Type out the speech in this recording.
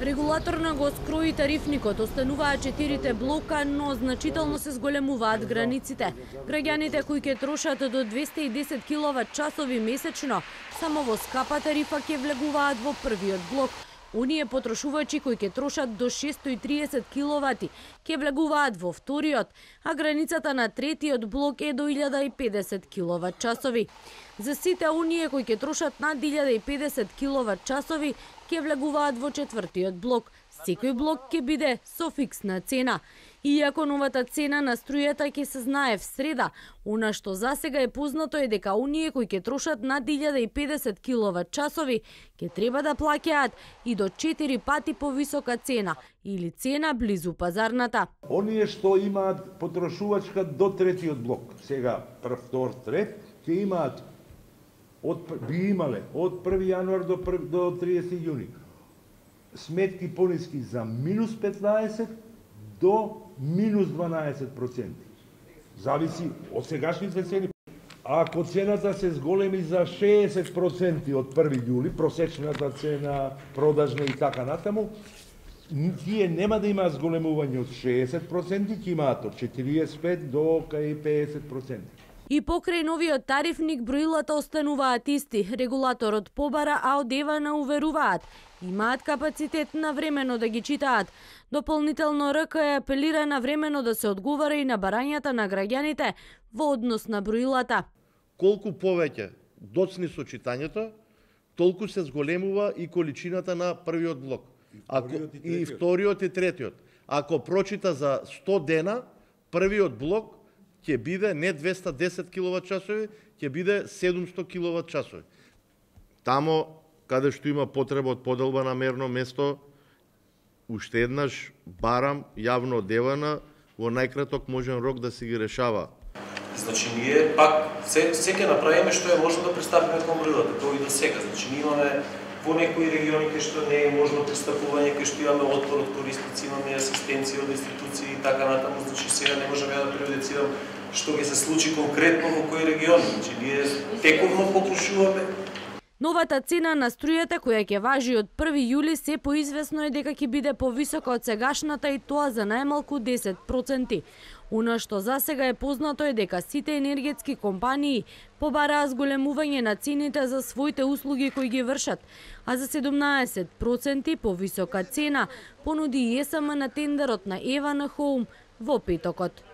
Регулаторно го скрои тарифникот, остануваа четирите блока, но значително се зголемуваат границите. Граѓаните кои ќе трошат до 210 киловат часови месечно, само во скапа тарифа ќе влегуваат во првиот блок, Оние потрошувачи кои ќе трошат до 630 киловати ќе влегуваат во вториот, а границата на третиот блок е до 1050 киловат часови. За сите оние кои ќе трошат над 1050 киловат часови ќе влегуваат во четвртиот блок. Секој блок ќе биде со фиксна цена. Иако новата цена на струјата ќе се знае в среда, она што за сега е познато е дека оние кои ќе трошат над 1050 киловат часови ќе треба да плаќаат и до 4 пати повисока цена или цена близу пазарната. Оние што имаат потрошувачка до третиот блок, сега прв, втор, трет, ќе имаат од би имале од 1 јануар до 1, до 30 јуни сметки пониски за минус 15 до минус 12%. Зависи од сегашните цени. Ако цената се зголеми за 60% од 1 јули, просечната цена, продажна и така натаму, тие нема да имаат зголемување од 60%, ќе имаат од 45 до кај 50%. И покрај новиот тарифник броилата остануваат исти. Регулаторот побара, а од Евана уверуваат. Имаат капацитет на времено да ги читаат. Дополнително РК е апелира на времено да се одговара и на барањата на граѓаните во однос на броилата. Колку повеќе доцни со читањето, толку се зголемува и количината на првиот блок. Ако, и, и вториот и третиот. Ако прочита за 100 дена, првиот блок ќе биде не 210 киловат часови, ќе биде 700 киловат часови. Тамо каде што има потреба од поделба на мерно место, уште еднаш барам јавно одевана во најкраток можен рок да се ги решава. Значи ние пак се, се ќе направиме што е можно да представиме кон мрилата, тоа и до сега. Значи ние имаме во некои региони кај што не е можно пристапување, кај што имаме отпор од корисници, имаме асистенција од институции и така натаму, значи сега не можам ја да прejudicирам што ќе се случи конкретно во кој регион. Значи ние тековно покушуваме Новата цена на струјата која ќе важи од 1 јули се поизвестно е дека ќе биде повисока од сегашната и тоа за најмалку 10%. Она што за сега е познато е дека сите енергетски компании побараа зголемување на цените за своите услуги кои ги вршат, а за 17% повисока цена понуди ЕСМ на тендерот на Евана Хоум во петокот.